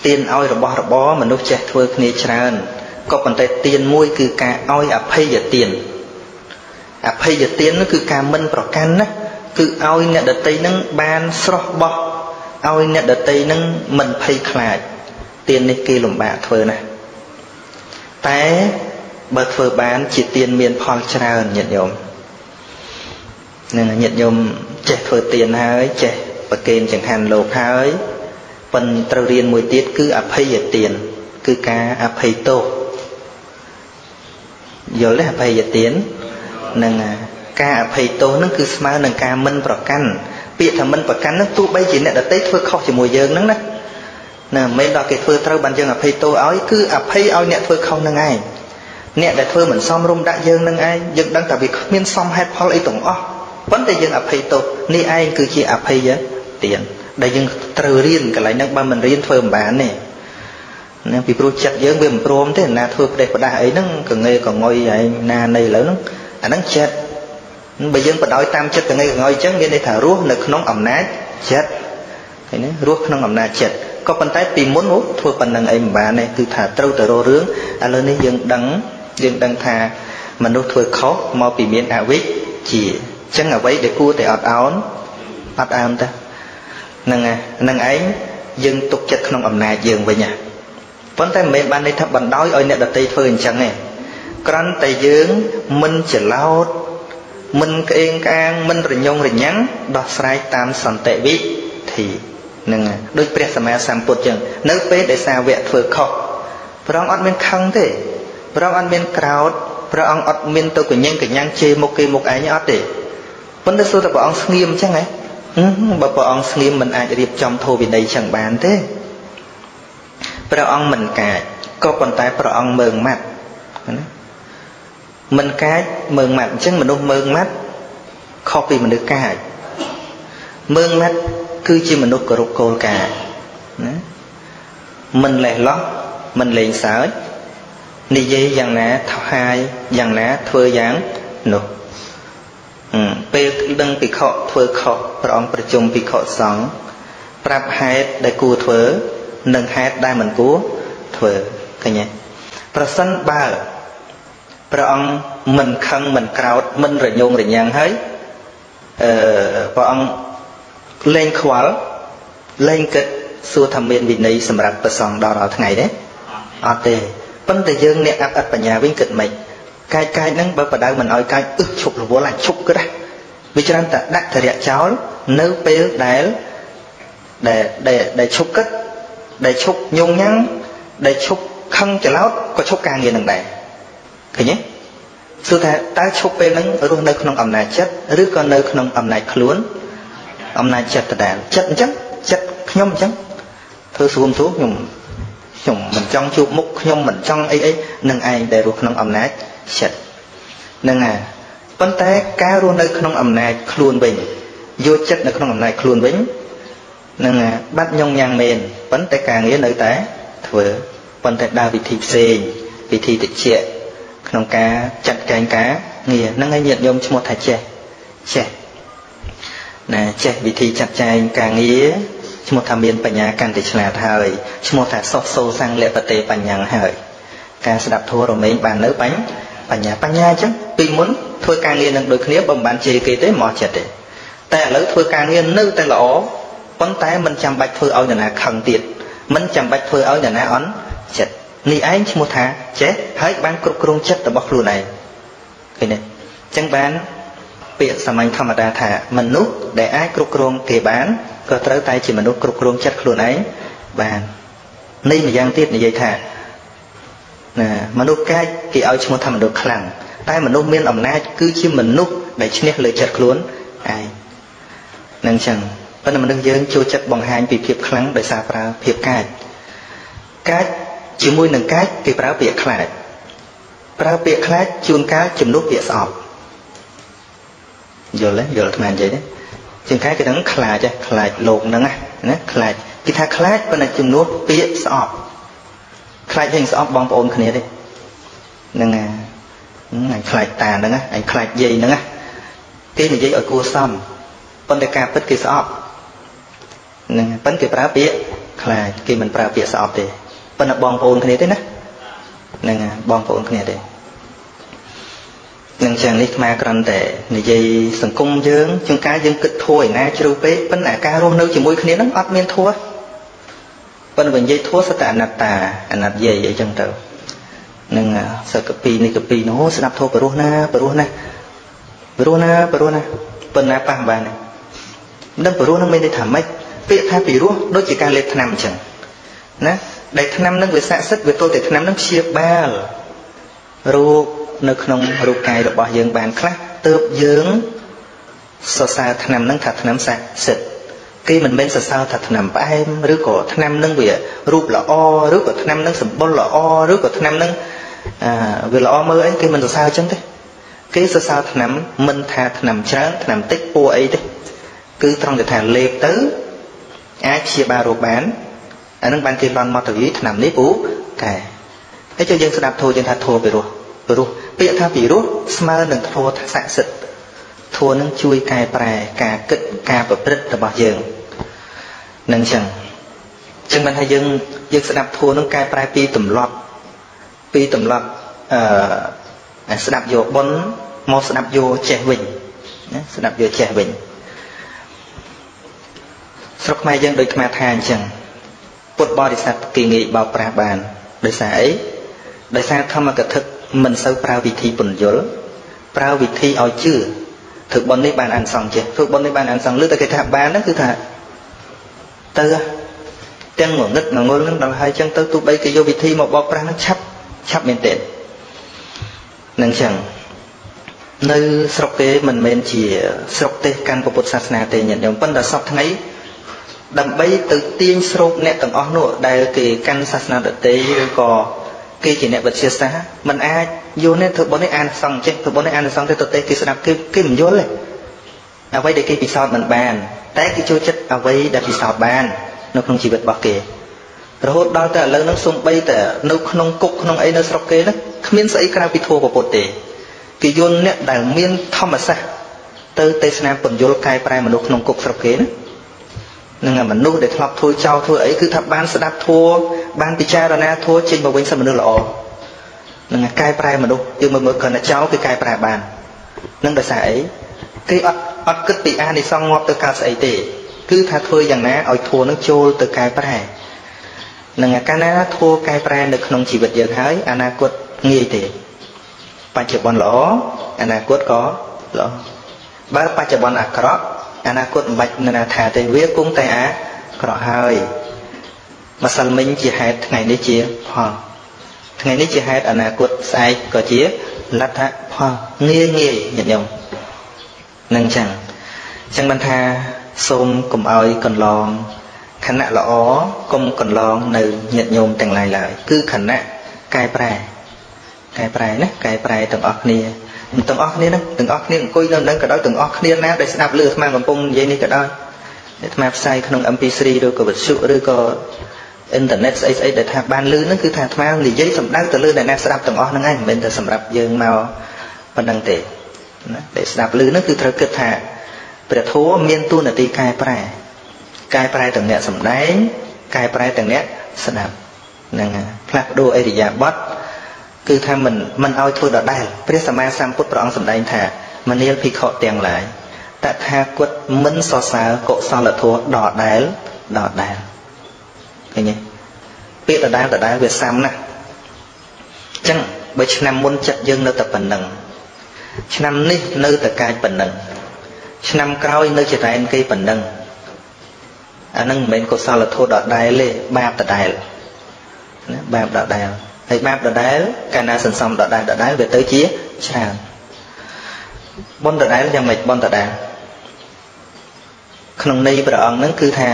ទៀនឲ្យរបស់របរមនុស្សចេះធ្វើគ្នាច្រើនក៏ប៉ុន្តែទៀនមួយគឺការឲ្យអភ័យទៀនអភ័យទាននោះគឺការមិនប្រកាន់ណាគឺឲ្យអ្នកដតីនឹងបានស្រស់បោះឲ្យអ្នកដតីនឹងមិនភ័យខ្លាចទាននេះគេលំបាកធ្វើណាស់តែបើធ្វើបានជាទានមានផលច្រើនញាតិញោម នឹងញាតិញោមចេះធ្វើទានហើយចេះប្រគេនចង្ហាន់លោកហើយប៉ុនត្រូវរៀនមួយទៀតគឺអភ័យទានគឺការអភ័យទោសយល់ទេអភ័យទាននឹងការអភ័យទោសនឹងគឺស្មើនឹងការមិនប្រកាន់ពាក្យថាមិនប្រកាន់នឹងទោះបីជាអ្នកដតីធ្វើខុសជាមួយយើងហ្នឹងណាណាមិនមែនដល់គេធ្វើត្រូវបានយើងអភ័យទោសឲ្យគឺអភ័យឲ្យអ្នកធ្វើខុសនឹងឯងអ្នកដែលធ្វើមិនសមរម្យដាក់យើងនឹងឯងយើងដឹងតែវាគ្មានសមហេតុផលអីទាំងអស់ ប៉ុន្តែយើងអភ័យទោសនេះឯងគឺជាអភ័យទានដែលយើងត្រូវរៀនកន្លែងហ្នឹងបើមិនរៀនធ្វើមិនបានទេណាពីព្រោះចិត្តយើងវាមិនព្រមទេណាធ្វើផ្ដេសផ្ដាស់អីហ្នឹងកងេកងុយឯងណានៃឥឡូវហ្នឹងអាហ្នឹងចិត្តបើយើងបដោយតាមចិត្តកងើកងើយអញ្ចឹងមានន័យថារស់នៅក្នុងអំណាចចិត្តឃើញទេរស់ក្នុងអំណាចចិត្តក៏ប៉ុន្តែពីមុនធ្វើប៉ុណ្្នឹងអីមិនបានទេគឺថាត្រូវទៅរករឿងឥឡូវនេះយើងដឹងយើងដឹងថាមនុស្សធ្វើខុសមកពីមានអវិជ្ជាអញ្ចឹងអ្វីដែលគួរតែអត់អោនអត់អោនទៅហ្នឹងហ្នឹងឯងយើងទុកចិត្តក្នុងអំណាចយើងវិញហ่ะប៉ុន្តែមិនមែនបានន័យថាបណ្ដោយឲ្យអ្នកដតីធ្វើអញ្ចឹងទេគ្រាន់តែយើងមិនច្រឡោតមិនក្អេងក្អាងមិនរញងរញាំងដោះស្រាយតាមសន្តិវិធីនឹងដូចព្រះសម្មាសម្ពុទ្ធចឹងនៅពេលដែលសាវកធ្វើខុសព្រះអង្គអត់មានខឹងទេព្រះអង្គអត់មានក្រោធព្រះអង្គអត់មានទៅកញ្ញឹងកញ្ញាំងជេរមុខគេមុខឯងអត់ទេ ប៉ុន្តែសួរតែព្រះអង្គស្ងៀមចឹងហ៎បើព្រះអង្គស្ងៀមមិនអាចរៀបចំធម៌វិន័យចឹងបានទេព្រះអង្គមិនកាចក៏ប៉ុន្តែព្រះអង្គមើងម៉ាត់ណាមិនកាចមើងម៉ាត់អញ្ចឹងមនុស្សមើងម៉ាត់ខុសពីមនុស្សកាចមើងម៉ាត់គឺជាមនុស្សគោរពគោលការណ៍ណាមិនលេះលោះមិនលេងសើចនិយាយយ៉ាងណាថោហាយយ៉ាងណាធ្វើយ៉ាងនោះ ពេលដឹងភិក្ខុធ្វើខុសព្រះអង្គប្រជុំភិក្ខុសង្ឃប្រាប់ហេតុដែលគួរធ្វើនិងហេតុដែលមិនគួរធ្វើឃើញទេប្រសិនបើព្រះអង្គមិនខឹងមិនក្រោតមិនរញងរញាំងហើយអឺព្រះអង្គលែងខ្វល់លែងគិតសួរថាមានវិន័យសម្រាប់ប្រសងដល់រាល់ថ្ងៃទេអត់ទេប៉ុន្តែយើងអ្នកអត់អត់បញ្ញាវិញគិតមិន កាយកាយហ្នឹងបើបដៅមិនឲ្យកាយអឹសឈប់រវល់អាចឈប់គិតណាវាច្រើនតែដាក់ធរៈចោលនៅពេលដែលដែលដែលឈប់គិតដែលឈប់ញងញ៉ាំងដែលឈប់ខឹងច្រឡោតក៏ឈប់ការងារនឹងដែរឃើញទេសួរថាតើឈប់ពេលហ្នឹងរស់នៅក្នុងអំណាចចិត្តឬក៏នៅក្នុងអំណាចខ្លួនអំណាចចិត្តដដែលចិត្តអញ្ចឹងចិត្តខ្ញុំអញ្ចឹងធ្វើស្រួមស្រួមខ្ញុំខ្ញុំមិនចង់ជួបមុខខ្ញុំមិនចង់អីអីនឹងឯងដែលរស់ក្នុងអំណាច ចិត្តនឹងអាប៉ុន្តែការរស់នៅក្នុងអំណាចខ្លួនវិញយកចិត្តនៅក្នុងអំណាចខ្លួនវិញនឹងបាត់ញងញ៉ាំងមែនប៉ុន្តែការងារនៅតែធ្វើប៉ុន្តែដើរវិធីផ្សេងវិធីតិចក្នុងការចាត់ចែងការងារហ្នឹងហើយញាតិញោមឈ្មោះថាចេះចេះណាចេះវិធីចាត់ចែងការងារឈ្មោះថាមានបញ្ញាកាន់តែឆ្លាតហើយឈ្មោះថាសុខសូសាំងលពតេបញ្ញាហើយការស្ដាប់ធម៌រមែងបាននៅបញ្ញា បញ្ញាបញ្ញាអញ្ចឹងពីមុនធ្វើការងារនឹងដូចគ្នាបើមិនបានជេរគេទេមកចិត្តទេតែឥឡូវធ្វើការងារនៅតែល្អប៉ុន្តែមិនចាំបាច់ធ្វើឲ្យនរណាខឹងទៀតមិនចាំបាច់ធ្វើឲ្យនរណាអន់ចិត្តនេះឯងឈ្មោះថាចេះហើយបានគ្រប់គ្រងចិត្តរបស់ខ្លួនឯងឃើញទេអញ្ចឹងបានពាក្យសាមញ្ញធម្មតាថាមនុស្សដែលអាចគ្រប់គ្រងគេបានក៏ត្រូវតែជាមនុស្សគ្រប់គ្រងចិត្តខ្លួនឯងបាននេះម្យ៉ាងទៀតនិយាយថា ណាមនុស្សកាចគេឲ្យឈ្មោះថាមនុស្សខ្លាំងតែមនុស្សមានអំណាចគឺជាមនុស្សដែលឈ្នះលើចិត្តខ្លួនឯងនឹងចឹងប៉ុន្តែមនុស្សយើងចូលចិត្តបង្ហាញពីភាពខ្លាំងដោយសារប្រើភាពកាចកាចជាមួយនឹងកាចគេប្រើពាក្យខ្លាចប្រើពាក្យខ្លាចជួនកាលជំនួសពាក្យស្អប់យល់ទេយល់អាត្មានិយាយទេជាងកាយគេដឹងខ្លាចខ្លាចលោកហ្នឹងណាខ្លាចគេថាខ្លាចប៉ុន្តែជំនួសពាក្យស្អប់ ខ្លាចហេងស្អប់បងប្អូនគ្នាទេហ្នឹងណាអញខ្លាចតាហ្នឹងអញខ្លាចយាយហ្នឹងគេនិយាយឲ្យគួរសមប៉ុន្តែការពិតគេស្អប់ហ្នឹងប៉ុន្តែគេប្រើពាក្យខ្លាចគេមិនប្រើពាក្យស្អប់ទេប៉ុន្តែបងប្អូនគ្នាទេណាហ្នឹងបងប្អូនគ្នាទេនឹងចឹងនេះអាគ្រាន់តែនិយាយសង្គមយើងជាងការយើងគិតធัวឯណាជ្រៅពេកប៉ុន្តែការរស់នៅជាមួយគ្នានឹងអត់មានធัว ប៉ុន្តែនិយាយធัวសតអនត្តាអនត្តយាយអីចឹងទៅនឹងសកពីនេះកពីនោះស្ដាប់ធัวបរោះណាបរោះណាបរោះណាបរោះណាប៉ុន្តែប៉ះបានមិនដឹងបរោះនឹងមានន័យថាម៉េចពាក្យថាពីរោះដូចជាការលេបថ្នាំអញ្ចឹងណាដែលថ្នាំនឹងវាស័ក្តិសិទ្ធិវាទល់តែថ្នាំនឹងព្យាបាលរោគនៅក្នុងរូបកាយរបស់យើងបានខ្លះទើបយើងសរសើរថ្នាំនឹងថាថ្នាំស័ក្តិសិទ្ធិ គេមិនមែនសរសើរថាថ្នាំផ្អែមឬក៏ថ្នាំនឹងវារូបល្អឬក៏ថ្នាំនឹងសម្បុរល្អឬក៏ថ្នាំនឹងអឺវាល្អមើលអីគេមិនសរសើរអញ្ចឹងទេគេសរសើរថ្នាំមិនថាថ្នាំច្រើនថ្នាំតិចពួរអីទេគឺត្រង់តែថាលេបទៅអាចព្យាបាលរោគបានអានឹងបានគេលន់មកទៅថ្នាំនេះពូកែហើយចុះយើងស្ដាប់ធូរយើងថាធូរពីរោះពីរោះពាក្យថាពីរោះស្មើនឹងធម៌ស័ក្តិសិទ្ធិ ធម៌នឹងជួយកែប្រែការគិតការប្រព្រឹត្តរបស់យើងនឹងចឹងចឹងបានថាយើងយើងស្ដាប់ធម៌នឹងកែប្រែពីទម្លាប់ពីទម្លាប់អឺស្ដាប់យកបុណ្យមកស្ដាប់យកចេះវិញណាស្ដាប់យកចេះវិញស្រុកខ្មែរយើងដូចខ្មែរថាអញ្ចឹងពុទ្ធបរិស័ទគេងាយបោកប្រាស់បានដោយសារអីដោយសារធម្មកថាមិនសូវប្រើវិធីពន្យល់ប្រើវិធីឲ្យជឿ ធ្វើបុណ្យនេះបានអានសង្ឃចេះធ្វើបុណ្យនេះបានអានសង្ឃលើតែគេថាបានហ្នឹងគឺថាទៅទាំងងងឹតងងុលហ្នឹងដល់ហើយចឹងទៅទោះបីគេយកវិធីមកបោកប្រាស់ហ្នឹងឆាប់ឆាប់មែនទេនឹងចឹងនៅស្រុកគេមិនមែនជាស្រុកទេសកាន់ពុទ្ធសាសនាទេញាតិញោមប៉ុន្តែសពថ្ងៃដើម្បីទៅទាញស្រូបអ្នកទាំងអស់នោះដែលគេកាន់សាសនាដទៃឬក៏ គេជាអ្នកវិទ្យាសាស្ត្រมันអាចយល់នេះធ្វើបុណ្យនេះអានសង្ឃចេះធ្វើបុណ្យនេះអានសង្ឃទៅទៅគេស្ដាប់គេគេមិនយល់ទេអ្វីដែលគេពិសោធន៍មិនបាន តែគេចូលចិត្តអ្វីដែលពិសោធន៍បាន នៅក្នុងជីវិតរបស់គេរហូតដល់តែឥឡូវហ្នឹងសំបីតែនៅក្នុងគុកក្នុងអីនៅស្រុកគេហ្នឹងគ្មានស្អីក្រៅពីធម៌ពុទ្ធទេគេយល់អ្នកដែលមានធម្មសាស្ត្រទៅទេសនាពន្យល់កែប្រែមនុស្សក្នុងគុកស្រុកគេណា នឹងមនុស្សដែលធ្លាប់ធ្វើចោលធ្វើអីគឺថាបានស្ដាប់ធัวបានពិចារណាធัวចេញមកវិញសិមនុស្សល្អនឹងកែប្រែមនុស្សយើងមើលមើលគ្រាន់តែចោលគឺកែប្រែបាននឹងដោយសារអីគេអត់អត់គិតពីអានិសង្សងាប់ទៅកើតស្អីទេគឺថាធ្វើយ៉ាងណាឲ្យធัวនឹងចូលទៅកែប្រែនឹងកាលណាធัวកែប្រែនៅក្នុងជីវិតយើងហើយអនាគតងាយទេបច្ចុប្បន្នល្អអនាគតក៏ល្អបើបច្ចុប្បន្នអាក្រក់ អនាគតមិនបាច់នរណាថាទេវាគង់តែអាក្រក់ហើយម្សិលមិញជាហេតុថ្ងៃនេះជាផលថ្ងៃនេះជាហេតុអនាគតស្អែកក៏ជាលទ្ធផលងាយងាយញាតិញោមនឹងចឹងចឹងបានថាសូមកុំឲ្យកន្លងខណៈល្អកុំកន្លងនៅញាតិញោមទាំងឡាយឡើយគឺខណៈកែប្រែកែប្រែណាកែប្រែទាំងអស់គ្នា ទាំងអស់គ្នាហ្នឹងទាំងអស់គ្នាអង្គុយនៅនឹងក៏ដោយទាំងអស់គ្នាណាដែលស្ដាប់លើអាត្មាកំពុងនិយាយនេះក៏ដោយអាត្មាផ្សាយក្នុង MP3 ឬក៏វិទ្យុឬក៏អ៊ីនធឺណិតស្អីស្អីដែលថាបានលឺហ្នឹងគឺថាអាត្មានិយាយសំដៅទៅលើអ្នកណាស្ដាប់ទាំងអស់ហ្នឹងឯងមិនមែនតែសម្រាប់យើងមកប៉ុណ្្នឹងទេណាដែលស្ដាប់លឺហ្នឹងគឺត្រូវគិតថាព្រះធម៌មានទួនាទីកែប្រែកែប្រែទាំងអ្នកសំដែងកែប្រែទាំងអ្នកស្ដាប់ហ្នឹងផ្លាស់ប្ដូរអេរិយាបថ គឺថាមិនមិនឲ្យធ្វើដដែលព្រះសម្មាសម្ពុទ្ធព្រះអង្គសម្ដែងថាមនាលភិក្ខុទាំងឡាយតថាគតមិនសរសើរកុសលធម៌ដដែលដដែលឃើញទេពាក្យដដែលដដែលវាសាំណាស់អញ្ចឹងបើឆ្នាំមុនចិត្តយើងនៅតែប៉ុណ្ណឹងឆ្នាំនេះនៅតែកាចប៉ុណ្ណឹងឆ្នាំក្រោយនៅចរែនគេប៉ុណ្ណឹងអានឹងមិនមែនកុសលធម៌ដដែលទេបាបដដែលណាបាបដដែល ហើយបាបដដែលកាលណាសន្សំដដែលដដែលវាទៅជាច្រើនបុណ្យដដែលយ៉ាងម៉េចបុណ្យដដែលក្នុងន័យព្រះអង្គហ្នឹងគឺថា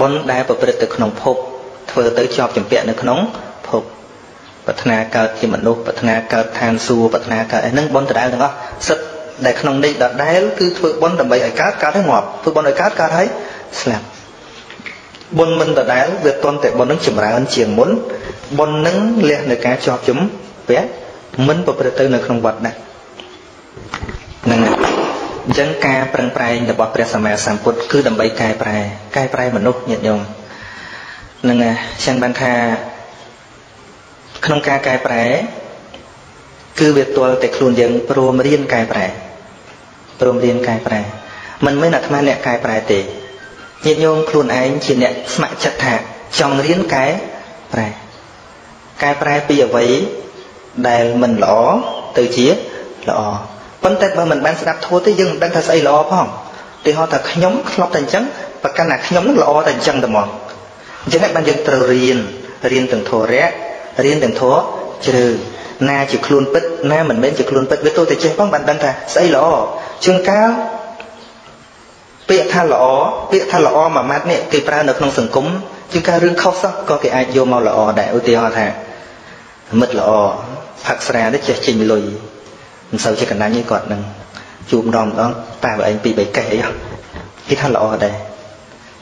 បុណ្យដែលប្រព្រឹត្តទៅក្នុងភពធ្វើទៅជាប់ចម្ពាក់នៅក្នុងភពប្រាថ្នាកើតជាមនុស្សប្រាថ្នាកើតឋានសួគ៌ប្រាថ្នាកើតអីហ្នឹងបុណ្យដដែលទាំងអស់សិតដែលក្នុងន័យដដែលគឺធ្វើបុណ្យដើម្បីឲ្យកើតកើតឲ្យងាប់ធ្វើបុណ្យឲ្យកើតកើតឲ្យស្លាប់ បុណ្យមិនដដែលវាតន់តែបុណ្យនឹងចម្រើន ជាងមុនបុណ្យនឹងលះនៅការជាប់ជំពាក់មិនប្រព្រឹត្តទៅនៅក្នុងវត្តដែរហ្នឹងហើយអញ្ចឹងការប្រឹងប្រែងរបស់ព្រះសម្មាសម្ពុទ្ធគឺដើម្បីកែប្រែកែប្រែមនុស្សញាតិញោមហ្នឹងហើយចឹងបានថាក្នុងការកែប្រែ គឺវាទាល់តែខ្លួនយើងព្រមរៀនកែប្រែព្រមរៀនកែប្រែមិនមែនអាត្មាអ្នកកែប្រែទេ ញាតិញោមខ្លួនឯងជាអ្នកស្ម័គ្រចិត្តថាចង់រៀនកែប្រែកែប្រែពីអ្វីដែលមិនល្អទៅជាល្អប៉ុន្តែបើមិនបានស្ដាប់ធម៌ទេយើងមិនដឹងថាស្អីល្អផងទីហោថាខ្ញុំធ្លាប់តែអញ្ចឹងប្រកាន់ថាខ្ញុំនឹងល្អតែអញ្ចឹងតែហ្មងអញ្ចឹងបានយើងត្រូវរៀនរៀនទាំងធម៌រៈរៀនទាំងធម៌ជ្រៅណាជាខ្លួនពិតណាមិនមែនជាខ្លួនពិតវាទោះតែចេះផងបានដឹងថាស្អីល្អជួនកាល ពាក្យថាល្អពាក្យថាល្អមួយម៉ាត់នេះគេប្រើនៅក្នុងសង្គមជាការរឿងខុសសោះក៏គេអាចយកមកល្អដែរឧទាហរណ៍ថាមិត្តល្អផឹកស្រានេះចេះចេញលុយមិនសូវជាកណ្ដាញទេគាត់នឹងជួបម្ដងម្ដងតែបើឯងពីរបីកេះអីគេថាល្អដែរ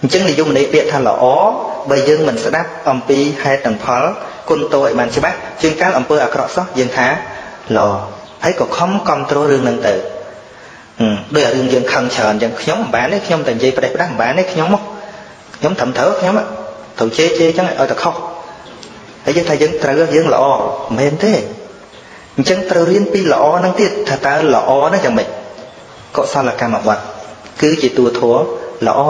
អញ្ចឹងនិយមន័យពាក្យថាល្អបើយើងមិនស្ដាប់អំពីហេតុនិងផលគុណតោឲ្យបានច្បាស់ជាងកាលអំពើអាក្រក់សោះយើងថាល្អហើយក៏ខំគ្រប់គ្រងរឿងហ្នឹងទៅ ដូចអារឿងយើងខឹងច្រើនអញ្ចឹងខ្ញុំមិនបានទេខ្ញុំតែនិយាយប្រេះផ្ដាស់មិនបានទេខ្ញុំមកខ្ញុំត្រឹមត្រូវខ្ញុំត្រូវជេរជេរអញ្ចឹងឲ្យតែខុសហើយយើងថាយើងត្រូវយើងល្អមិនមែនទេអញ្ចឹងត្រូវរៀនពីល្អហ្នឹងទៀតថាតើល្អហ្នឹងយ៉ាងម៉េចកុសលកម្មវត្តគឺជាតួធម៌ល្អ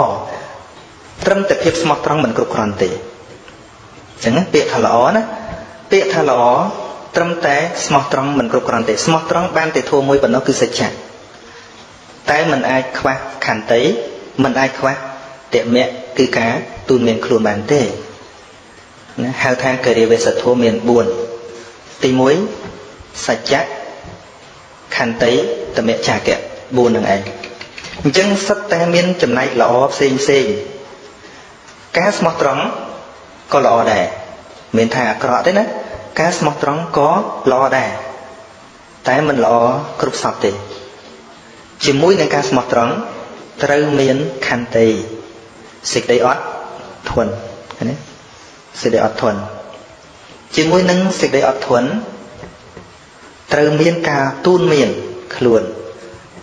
ត្រឹមតែភាពស្មោះត្រង់មិនគ្រប់គ្រាន់ទេអញ្ចឹងពាក្យថាល្អណាពាក្យថាល្អត្រឹមតែស្មោះត្រង់មិនគ្រប់គ្រាន់ទេស្មោះត្រង់បានតែធម៌មួយប៉ុណ្ណោះគឺសច្ចៈ តែมันអាចខ្វះខន្តីมันអាចខ្វះតមៈគឺការទូនមានខ្លួនបានទេណាហៅថាកិរិយាវេសធម៌មាន4ទី1សច្ចៈខន្តីតមៈចាកៈ4នឹងឯងអញ្ចឹងសិតតែមានចំណែកល្អផ្សេងផ្សេងការស្មោះត្រង់ក៏ល្អដែរមានថាអាក្រក់ទេណាការស្មោះត្រង់ក៏ល្អដែរតែមិនល្អគ្រប់សពទេ ជាមួយនឹងការស្មោះត្រង់ត្រូវមានខន្តីសេចក្តីអត់ធន់ឃើញទេសេចក្តីអត់ធន់ជាមួយនឹងសេចក្តីអត់ធន់ត្រូវមានការទូនមានខ្លួន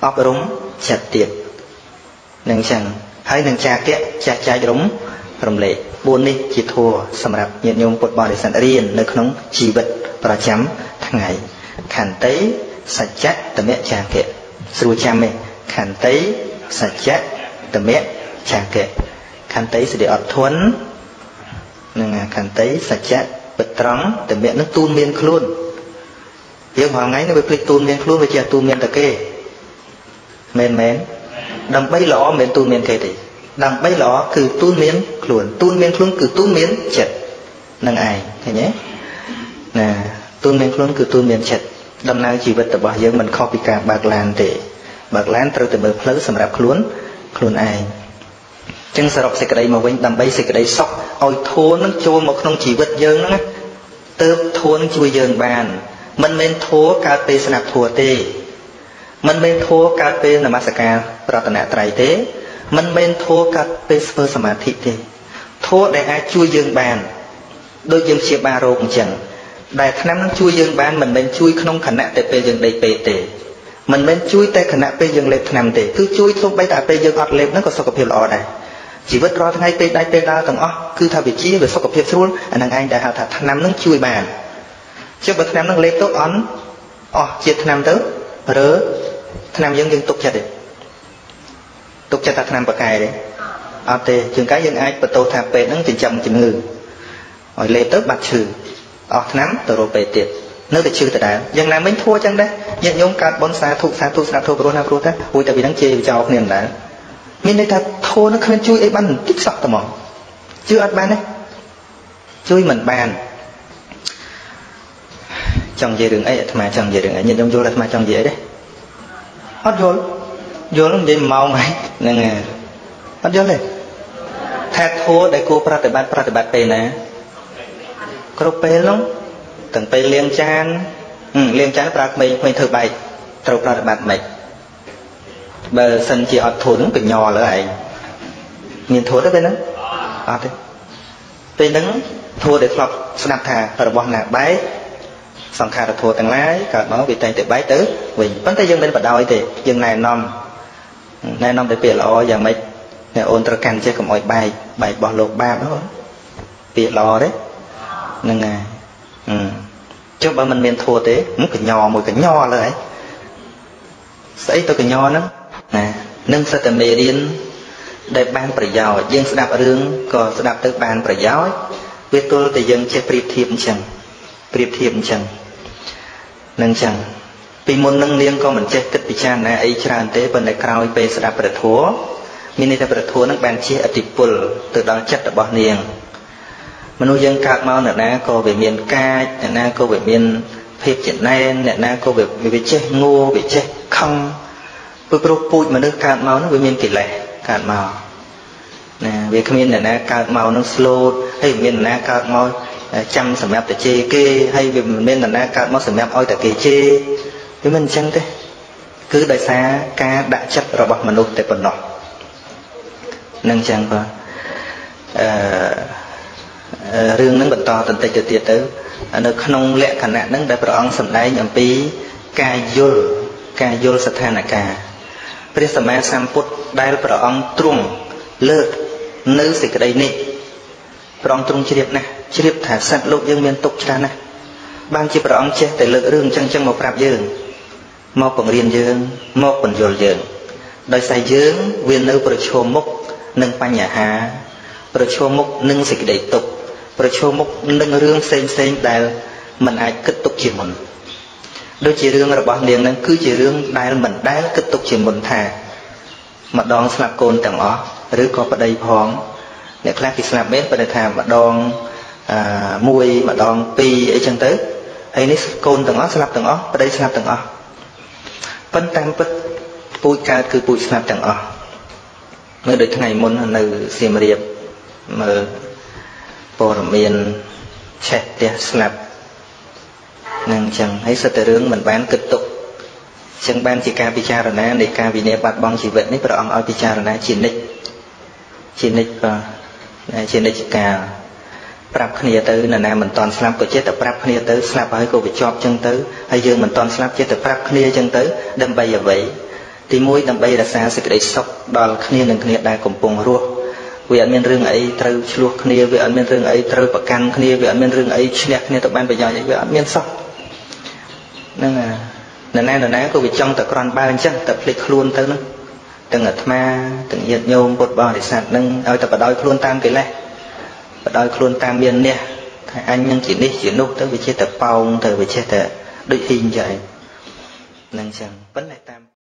អប់រំចិត្តទៀតនឹងចឹងហើយនឹងចាគៈចាស់ចាច់រំរំលែក4នេះជាធัวសម្រាប់ញាតិញោមពុទ្ធបរិស័ទរៀននៅក្នុងជីវិតប្រចាំថ្ងៃខន្តីសច្ចៈតមៈចាគៈ ស្រួលចាំទេខន្តីសច្ចៈតមៈចាគៈខន្តីសេចក្តីអត់ធន់នឹងខន្តីសច្ចៈបត្រង់តមៈនឹងទូនមានខ្លួនយើងរាល់ថ្ងៃនេះវាភ្លេចទូនមានខ្លួនវាជាទូនមានតែគេមែនមែនដើម្បីល្អមិនមែនទូនមានគេទេដើម្បីល្អគឺទូនមានខ្លួនទូនមានខ្លួនគឺទូនមានចិត្តនឹងឯងឃើញទេណាទូនមានខ្លួនគឺទូនមានចិត្ត ដំណើរជីវិតរបស់យើងមិនខុសពីការបើកឡានទេបើកឡានត្រូវតែមើលផ្លូវសម្រាប់ខ្លួនខ្លួនឯងចឹងសរុបសេចក្តីមកវិញដើម្បីសេចក្តីសុខឲ្យធួនឹងចូលមកក្នុងជីវិតយើងហ្នឹងទៅធួនឹងជួយយើងបាន មិនមែនធួកើតពេលស្នាប់ធួទេមិនមែនធួកើតពេលនមស្ការប្រតនត្រ័យទេមិនមែនធัวកាត់ពេលធ្វើសមាធិទេធัวដែលអាចជួយយើងបាន ដូចយើងព្យាបាលរោគអញ្ចឹង ដែលថ្នាំនឹងជួយយើងបានមិនមែនជួយក្នុងខណៈតែពេលយើងដេកពេកទេមិនមែនជួយតែខណៈពេលយើងលេបថ្នាំទេគឺជួយទោះបីតែពេលយើងអត់លេបហ្នឹងក៏សុខភាពល្អដែរជីវិតរាល់ថ្ងៃពេលដៃពេលដើរទាំងអស់គឺថាវាជាវាសុខភាពស្រួលអានឹងឯងដែលហៅថាថ្នាំនឹងជួយបានជិះបើថ្នាំនឹងលេបទៅអន់អស់ជាថ្នាំទៅរើថ្នាំយើងយើងទុកចិត្តទេទុកចិត្តថាថ្នាំបកែទេអត់ទេជាងកាយយើងអាចបន្ទោសថាពេទ្យហ្នឹងចិញ្ចឹមជំងឺឲ្យលេបទៅបាត់ឈឺ អស់ឆ្នាំទៅរកពេលទៀតនៅតែជឿដដែលយ៉ាងណាមិញធួចឹងដែរញាតិញោមកើតបនសាធុសាធុស្រាប់ធុព្រោះណាព្រោះតែអួយតែពីហ្នឹងជេរចោលគ្នាដដែលមានន័យថាធួនឹងគ្មានជួយអីបានបន្តិចសោះតែមកជឿអត់បានទេជួយមិនបានចង់និយាយរឿងអីអាត្មាចង់និយាយរឿងអីញាតិញោមយល់អាត្មាចង់និយាយអីទេអត់យល់យល់និយាយម៉ោងហ្នឹងហើយអត់យល់ទេថាធัวដែលគួរប្រតិបត្តិប្រតិបត្តិពេលណា គ្រប់ពេលនោះទាំងពេលលាងចានលាងចានប្រើក្មេងក្មេងធ្វើបែកត្រូវប្រតិបត្តិម៉េចបើសិនជាអត់ធន់កញ្ញល់លើឯងមានធន់ទេពេលហ្នឹងអត់ទេពេលហ្នឹងធัวដែលធ្លាប់ស្ដាប់ថារបស់ណាបែកសង្ខារធัวទាំងឡាយកើតមកវាតែងតែបែកទៅវិញប៉ុន្តែយើងមិនបដ ாய் ទេយើងណែនាំណែនាំតែពាក្យល្អយ៉ាងម៉េចអ្នកអូនត្រូវកាន់ចេះកុំអោយបែកបែករបស់លោកបាបហ្នឹងពាក្យល្អទេ ហ្នឹងហើយចុះបើមិនមានធัวទេកញ្ញមួយកញ្ញលើហើយស្អីទៅកញ្ញហ្នឹងណានឹងសិតតែមេរៀនដែលបានប្រយោជន៍យើងស្ដាប់រឿងក៏ស្ដាប់ទៅបានប្រយោជន៍វាទល់តែយើងចេះប្រៀបធៀបអញ្ចឹងប្រៀបធៀបអញ្ចឹងនឹងអញ្ចឹងពីមុននឹងនាងក៏មិនចេះគិតពិចារណាអីច្រើនទេប៉ុន្តែក្រោយពេលស្ដាប់ព្រះធម៌មានន័យថាព្រះធម៌នឹងបានជះឥទ្ធិពលទៅដល់ចិត្តរបស់នាង មនុស្សយើងកើតមកអ្នកណាក៏វាមានកាចអ្នកណាក៏វាមានភាពចំណែនអ្នកណាក៏វាវាចេះងួវាចេះខឹងព្រោះព្រោះពូជមនុស្សកើតមកនោះវាមានកិលេសកើតមកណាវាគ្មានអ្នកណាកើតមកនឹងស្លូតហើយមានអ្នកណាកើតមកចាំសម្រាប់តែជេរគេហើយវាមិនមានអ្នកណាកើតមកសម្រាប់ឲ្យតែគេជេរវាមិនអញ្ចឹងទេគឺដោយសារការដាក់ចិត្តរបស់មនុស្សតែប៉ុណ្ណោះនឹងអញ្ចឹងបាទអឺ រឿងហ្នឹងបន្តបន្តិចទៅទៀតទៅនៅក្នុងលក្ខណៈហ្នឹងដែលព្រះអង្គសម្ដែងអំពីការយល់ការយល់ស្ថានភាពព្រះសម្មាសម្ពុទ្ធដែលព្រះអង្គទ្រង់លើកនៅសេចក្តីនេះព្រះអង្គទ្រង់ជ្រាបណាស់ជ្រាបថាសត្វលោកយើងមានទុកច្រើនណាស់បានជាព្រះអង្គចេះតែលើករឿងចឹងចឹងមកប្រាប់យើងមកបង្រៀនយើងមកបញ្យល់យើងដោយសារយើងវានៅប្រឈមមុខនឹងបញ្ហា ប្រឈមមុខនឹងសេចក្តីទុក្ខប្រឈមមុខនឹងរឿងផ្សេងផ្សេងដែលមិនអាចគិតទុកជាមុនដូចជារឿងរបស់នាងនឹងគឺជារឿងដែលមិនដែលគិតទុកជាមុនថាម្ដងស្លាប់កូនទាំងអស់ឬក៏ប្តីផងអ្នកខ្លះគេស្លាប់មែនប៉ុន្តែថាម្ដងអឺមួយម្ដងពីរអីចឹងទៅហើយនេះកូនទាំងអស់ស្លាប់ទាំងអស់ប្តីស្លាប់ទាំងអស់ប៉ុន្តែតាមពិតពូជកើតគឺពូជស្លាប់ទាំងអស់មើលដូចថ្ងៃមុននៅសៀមរាប មើលព័ត៌មានឆេះផ្ទះស្លាប់នឹងអញ្ចឹងហើយសិតតែរឿងមិនបានគិតទុកអញ្ចឹងបានជាការពិចារណានៃការវិនិច្ឆ័យបាត់បង់ជីវិតនេះព្រះអង្គឲ្យពិចារណាជានិច្ចជានិច្ចក៏ជានិច្ចកាលប្រាប់គ្នាទៅនរណាមិនតន់ស្លាប់ក៏ចេះតែប្រាប់គ្នាទៅស្លាប់ហើយក៏វាជាប់ចឹងទៅហើយយើងមិនតន់ស្លាប់ចេះតែប្រាប់គ្នាចឹងទៅដើម្បីអ្វីទីមួយដើម្បីរក្សាសេចក្តីសុខដល់គ្នានឹងគ្នាដែលកំពុងរស់ វាអត់មានរឿងអីត្រូវឆ្លោះគ្នាវាអត់មានរឿងអីត្រូវប្រកាន់គ្នាវាអត់មានរឿងអីឈ្នះគ្នាទៅបានប្រយោជន៍អីវាអត់មានសោះហ្នឹងណាណែណែក៏វាចង់តែក្រាន់បើអញ្ចឹងតែភ្លេចខ្លួនទៅហ្នឹងទាំងអាត្មាទាំងញាតិញោមពុទ្ធបរិស័ទហ្នឹងឲ្យតែបដ ாய் ខ្លួនតាមកិលេសបដ ாய் ខ្លួនតាមមាននេះថាអញនឹងជានេះជានោះទៅវាចេះតែប៉ោងទៅវាចេះតែដូចហ៊ីងចឹងហ្នឹងចឹងប៉ុន្តែតាម